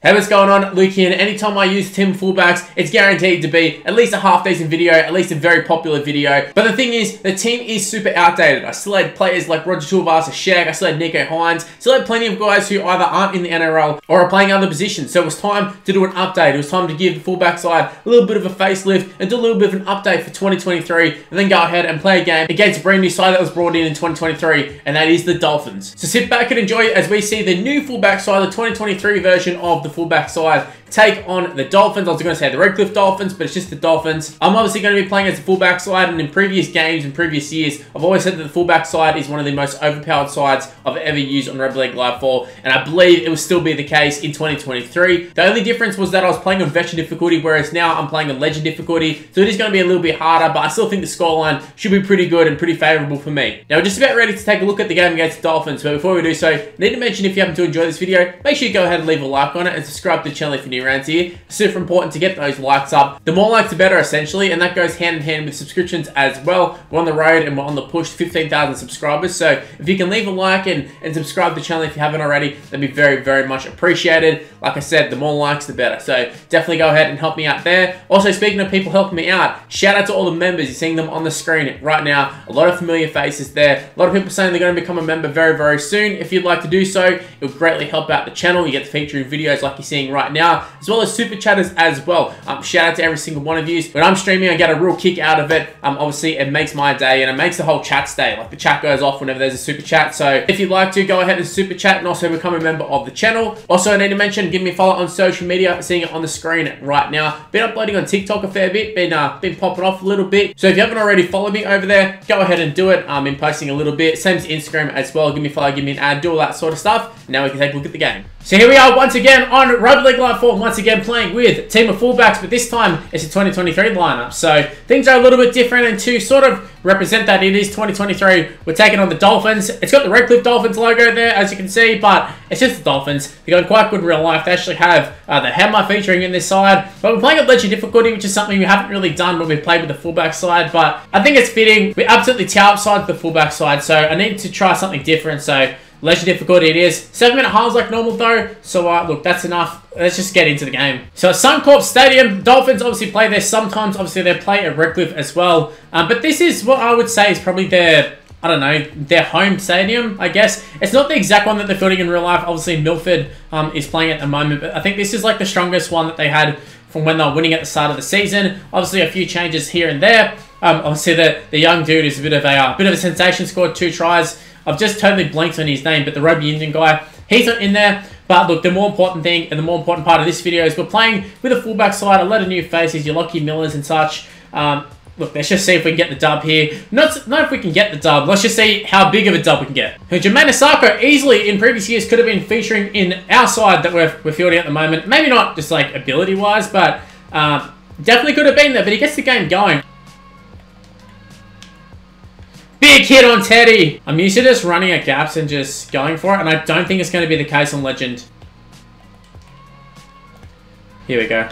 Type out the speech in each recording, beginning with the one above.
Hey, what's going on? Luke here, and anytime I use Tim fullbacks, it's guaranteed to be at least a half decent video, at least a very popular video. But the thing is, the team is super outdated. I still had players like Roger Tuivasa-Sheck, I still had Nicho Hynes, still had plenty of guys who either aren't in the NRL or are playing other positions. So it was time to do an update. It was time to give the fullback side a little bit of a facelift and do a little bit of an update for 2023, and then go ahead and play a game against a brand new side that was brought in in 2023, and that is the Dolphins. So sit back and enjoy as we see the new fullback side, the 2023 version of the the fullback side take on the Dolphins. I was going to say the Redcliffe Dolphins, but it's just the Dolphins. I'm obviously going to be playing as the fullback side, and in previous games and previous years, I've always said that the fullback side is one of the most overpowered sides I've ever used on Rugby League Live 4, and I believe it will still be the case in 2023. The only difference was that I was playing on veteran difficulty, whereas now I'm playing on legend difficulty, so it is going to be a little bit harder, but I still think the scoreline should be pretty good and pretty favourable for me. Now, we're just about ready to take a look at the game against the Dolphins, but before we do so, I need to mention if you happen to enjoy this video, make sure you go ahead and leave a like on it and subscribe to the channel if you're new around here. Super important to get those likes up. The more likes, the better, essentially, and that goes hand in hand with subscriptions as well. We're on the road and we're on the push to 15,000 subscribers, so if you can leave a like and, and subscribe to the channel if you haven't already, that'd be very, very much appreciated. Like I said, the more likes, the better, so definitely go ahead and help me out there. Also, speaking of people helping me out, shout out to all the members. You're seeing them on the screen right now. A lot of familiar faces there. A lot of people saying they're going to become a member very, very soon. If you'd like to do so, it would greatly help out the channel. You get the feature in videos like you're seeing right now, as well as super chatters as well. Um, shout out to every single one of you. When I'm streaming, I get a real kick out of it. Um, obviously, it makes my day and it makes the whole chat stay. Like the chat goes off whenever there's a super chat. So if you'd like to, go ahead and super chat and also become a member of the channel. Also, I need to mention, give me a follow on social media. Seeing it on the screen right now. Been uploading on TikTok a fair bit. Been uh, been popping off a little bit. So if you haven't already followed me over there, go ahead and do it. Um, been posting a little bit. Same as Instagram as well. Give me a follow, give me an ad, do all that sort of stuff. Now we can take a look at the game. So here we are once again on Rugby League Live 4, once again playing with team of fullbacks, but this time it's a 2023 lineup. So things are a little bit different, and to sort of represent that it is 2023, we're taking on the Dolphins. It's got the Redcliffe Dolphins logo there, as you can see, but it's just the Dolphins. They're going quite good in real life. They actually have uh, the Hammer featuring in this side, but we're playing at Legend difficulty, which is something we haven't really done when we played with the fullback side, but I think it's fitting. We absolutely tear upside the fullback side, so I need to try something different, so Legend difficulty it is. Seven minute halves like normal though. So uh, look, that's enough. Let's just get into the game. So Suncorp Stadium, Dolphins obviously play there sometimes. Obviously they play at Redcliffe as well. Um, but this is what I would say is probably their, I don't know, their home stadium, I guess. It's not the exact one that they're fielding in real life. Obviously Milford um, is playing at the moment. But I think this is like the strongest one that they had from when they were winning at the start of the season. Obviously a few changes here and there. Um, obviously the, the young dude is a bit of a, uh, bit of a sensation, scored two tries. I've just totally blanked on his name, but the rugby Indian guy, he's not in there. But look, the more important thing and the more important part of this video is we're playing with a fullback side, a lot of new faces, your Lockie Millers and such. Um, look, let's just see if we can get the dub here. Not, not if we can get the dub, let's just see how big of a dub we can get. Jamayne Isaako easily in previous years could have been featuring in our side that we're, we're fielding at the moment. Maybe not just like ability-wise, but um, definitely could have been there, but he gets the game going. Big hit on Teddy. I'm used to just running at gaps and just going for it, and I don't think it's going to be the case on Legend. Here we go.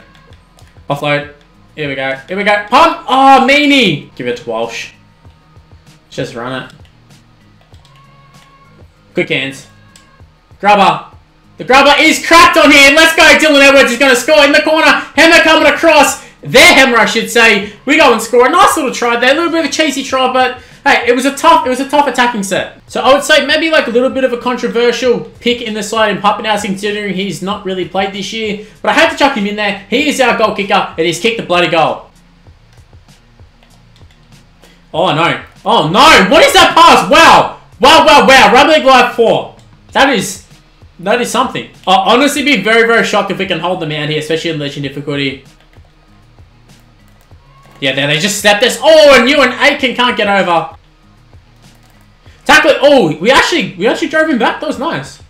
Offload. Here we go. Here we go. Pump! Oh, Meaney! Give it to Walsh. Just run it. Quick hands. Grubber. The grubber is cracked on here. Let's go. Dylan Edwards is going to score in the corner. Hammer coming across. Their hammer, I should say. We go and score. A nice little try there. A little bit of a cheesy try, but hey, it was a tough, it was a tough attacking set. So I would say maybe like a little bit of a controversial pick in the side in Papenhuyzen considering he's not really played this year. But I had to chuck him in there. He is our goal kicker and he's kicked the bloody goal. Oh no. Oh no. What is that pass? Wow. Wow, wow, wow. Rugby League Live 4. That is, that is something. I'll honestly be very, very shocked if we can hold them out here, especially in legend difficulty. Yeah, there they just stepped this. Oh, and Euan Aitken can't get over. Tackle it. Oh, we actually we actually drove him back. That was nice.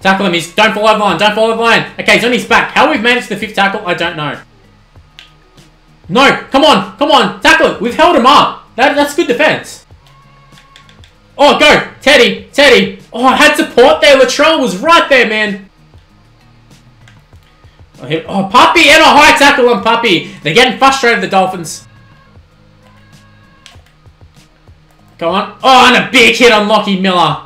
Tackle him. He's don't fall over line. Don't fall over line. Okay, he's on his back. How we've managed the fifth tackle, I don't know. No, come on, come on, tackle it. We've held him up. That, that's good defense. Oh, go, Teddy, Teddy. Oh, I had support there. Latrell was right there, man. Oh, oh Puppy and a high tackle on Puppy. They're getting frustrated, the Dolphins. Go on. Oh, and a big hit on Lockie Miller.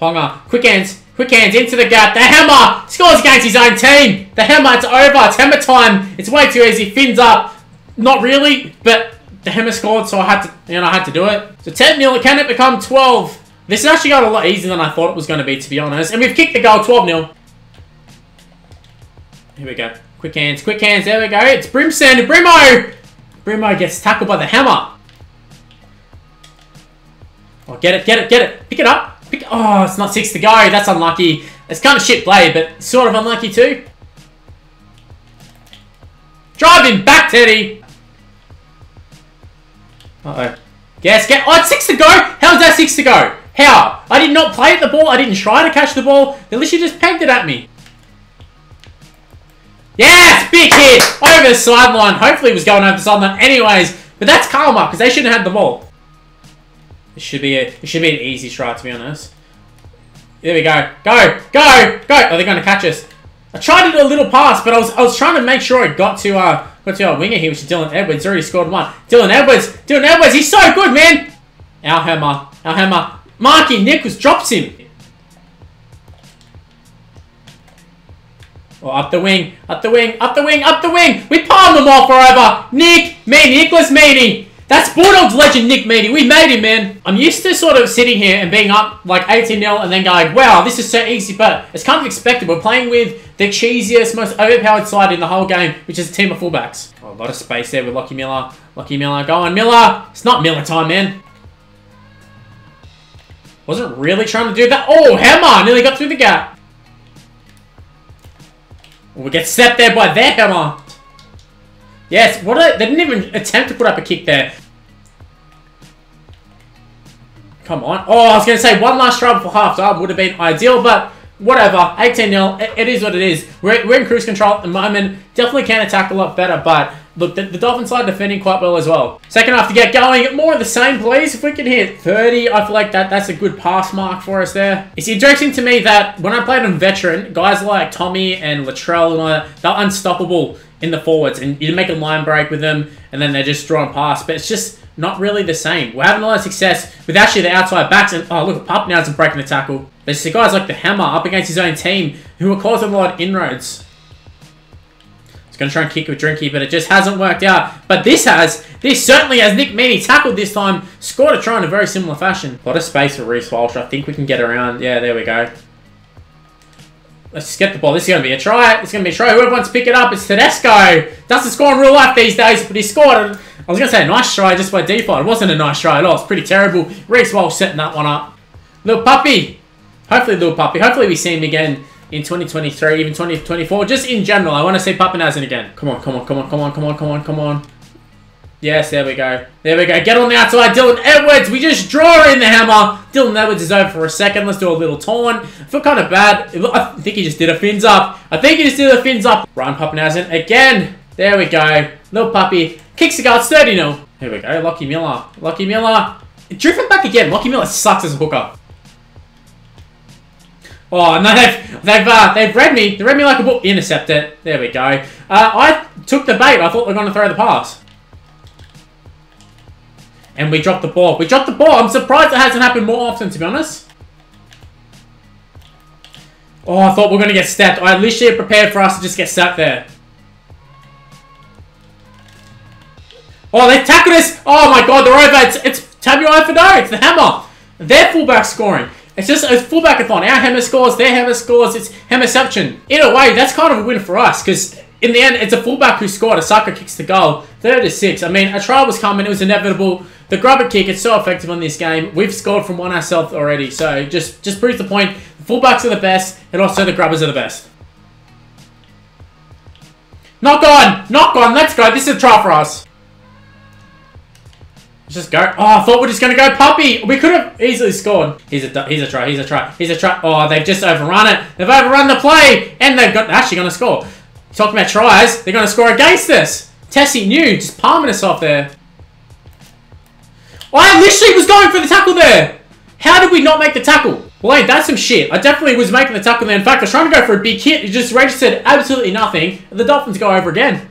Ponga. Quick hands. Quick hands into the gap. The hammer scores against his own team. The hammer, it's over. It's hammer time. It's way too easy. Fins up. Not really, but the hammer scored, so I had to, you know, I had to do it. So 10 0. Can it become 12? This has actually got a lot easier than I thought it was going to be, to be honest. And we've kicked the goal 12 0. Here we go. Quick hands, quick hands. There we go. It's Brimson. Brimo! Brimo gets tackled by the hammer. Oh, get it, get it, get it. Pick it up. Pick, oh, it's not six to go. That's unlucky. It's kind of shit play, but sort of unlucky too. Drive him back, Teddy. Uh-oh. Yes, get... Oh, it's six to go. How's that six to go? How? I did not play at the ball. I didn't try to catch the ball. They literally just pegged it at me. Yes! Big hit! Over the sideline. Hopefully it was going over the sideline anyways. But that's karma, because they shouldn't have had the ball. It should be a, it should be an easy try, to be honest. There we go. Go! Go! Go! Are they going to catch us? I tried to do a little pass, but I was I was trying to make sure I got to uh got to our winger here, which is Dylan Edwards. Already scored one. Dylan Edwards! Dylan Edwards! He's so good, man! Our hammer. Our hammer. Marky Nicholls drops him. Oh, up the wing, up the wing, up the wing, up the wing! We palmed them all forever! Nick! Me, Nicholas Meaney! That's Bulldogs legend Nick Meaney. We made him, man. I'm used to sort of sitting here and being up like 18-0 and then going, wow, this is so easy, but it's kind of expected. We're playing with the cheesiest, most overpowered side in the whole game, which is a team of fullbacks. Oh, a lot of space there with Lockie Miller. Lockie Miller, go on, Miller. It's not Miller time, man. Wasn't really trying to do that. Oh, Hammer nearly got through the gap. We get set there by their Hammer. Yes, what a, they didn't even attempt to put up a kick there. Come on. Oh, I was going to say one last try for half time would have been ideal, but whatever. 18-0. It, is what it is. We're, we're in cruise control at the moment. Definitely can attack a lot better, but look, the, the Dolphins side defending quite well as well. Second half to get going. More of the same, please. If we can hit 30, I feel like that that's a good pass mark for us there. It's interesting to me that when I played on veteran, guys like Tommy and Latrell and all that, they're unstoppable in the forwards, and you make a line break with them, and then they're just drawing past. But it's just not really the same. We're having a lot of success with actually the outside backs, and oh, look, Pup now isn't breaking the tackle. There's the guys like the Hammer up against his own team who are causing a lot of inroads. He's going to try and kick with Drinky, but it just hasn't worked out. But this has. This certainly has. Nick Meaney tackled this time, scored a try in a very similar fashion. A lot of space for Reece Walsh. I think we can get around. Yeah, there we go. Let's just get the ball. This is going to be a try. It's going to be a try. Whoever wants to pick it up, it's Tedesco. Doesn't score in real life these days, but he scored. I was going to say a nice try just by default. It wasn't a nice try at all. It's pretty terrible. Reece Walsh setting that one up. Little puppy. Hopefully, little puppy. Hopefully, we see him again in 2023, even 2024. Just in general, I want to see Papenhuyzen again. Come on, come on, come on, come on, come on, come on, come on. Yes, there we go. There we go. Get on the outside, Dylan Edwards. We just draw in the hammer. Dylan Edwards is over for a second. Let's do a little taunt. I feel kind of bad. I think he just did a fins up. I think he just did a fins up. Ryan Papenhuyzen again. There we go. Little puppy. Kicks the guards 30 0. Here we go. Lockie Miller. Lockie Miller. Driven back again. Lockie Miller sucks as a hooker. Oh, no, they've, they've, uh, they've read me. They read me like a book. Intercept it. There we go. Uh, I took the bait. I thought they were going to throw the pass. And we dropped the ball. We dropped the ball. I'm surprised it hasn't happened more often, to be honest. Oh, I thought we were going to get stepped. I literally prepared for us to just get sat there. Oh, they tackled us. Oh, my God. They're over. It's, it's Tabuai-Fidow. It's the hammer. Their fullback scoring. It's just a fullback-a-thon. Our hammer scores, their hammer scores. It's hammerception. In a way, that's kind of a win for us because in the end, it's a fullback who scored. Isaako kicks the goal. 36. I mean, a trial was coming. It was inevitable. The grubber kick, it's so effective on this game. We've scored from one ourselves already, so just, just proves the point. The fullbacks are the best, and also the grubbers are the best. Knock on! Knock on! Let's go! This is a try for us. Let's just go. Oh, I thought we were just going to go puppy. We could have easily scored. He's a, he's a try. He's a try. He's a try. Oh, they've just overrun it. They've overrun the play. And they've got actually going to score. Talking about tries, they're going to score against us. Tesi Niu, just palming us off there. I literally was going for the tackle there. How did we not make the tackle? Well, ain't that some shit? I definitely was making the tackle there. In fact, I was trying to go for a big hit. It just registered absolutely nothing. The Dolphins go over again.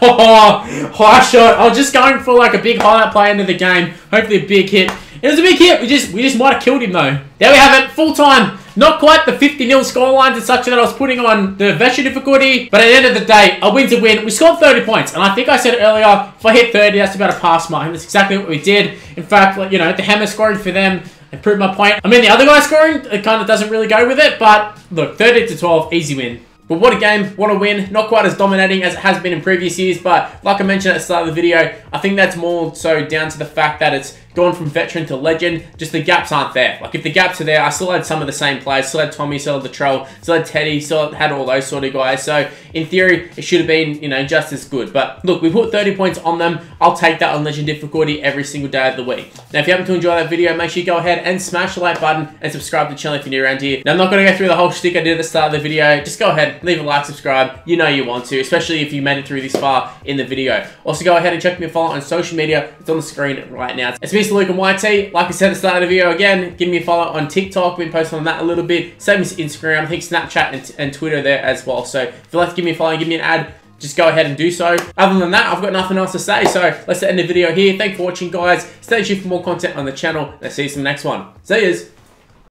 Oh, high shot. I was just going for like a big highlight play into the game. Hopefully a big hit. It was a big hit. We just we just might have killed him though. There we have it. Full time. Not quite the 50 0 scorelines and such that I was putting on the veteran difficulty, but at the end of the day, a win's a win. We scored 30 points, and I think I said earlier, if I hit 30, that's about a pass mark, and that's exactly what we did. In fact, like, you know, the hammer scoring for them and proved my point. I mean, the other guy scoring, it kind of doesn't really go with it, but look, 30 to 12, easy win. But what a game, what a win. Not quite as dominating as it has been in previous years, but like I mentioned at the start of the video, I think that's more so down to the fact that it's gone from veteran to legend, just the gaps aren't there. Like, if the gaps are there, I still had some of the same players. Still had Tommy, still had Latrell, still had Teddy, still had all those sort of guys. So, in theory, it should have been, you know, just as good. But, look, we put 30 points on them. I'll take that on legend difficulty every single day of the week. Now, if you happen to enjoy that video, make sure you go ahead and smash the like button and subscribe to the channel if you're new around here. Now, I'm not going to go through the whole shtick I did at the start of the video. Just go ahead, leave a like, subscribe. You know you want to, especially if you made it through this far in the video. Also, go ahead and check me a follow on social media. It's on the screen right now. It's Mr. Luke and YT. Like I said at the start of the video, again, give me a follow on TikTok. Been posting on that a little bit. Same as Instagram. I think Snapchat and, and Twitter there as well. So if you'd like to give me a follow, give me an ad, just go ahead and do so. Other than that, I've got nothing else to say. So let's end the video here. Thanks for watching, guys. Stay tuned for more content on the channel. I'll see you in the next one. See yous.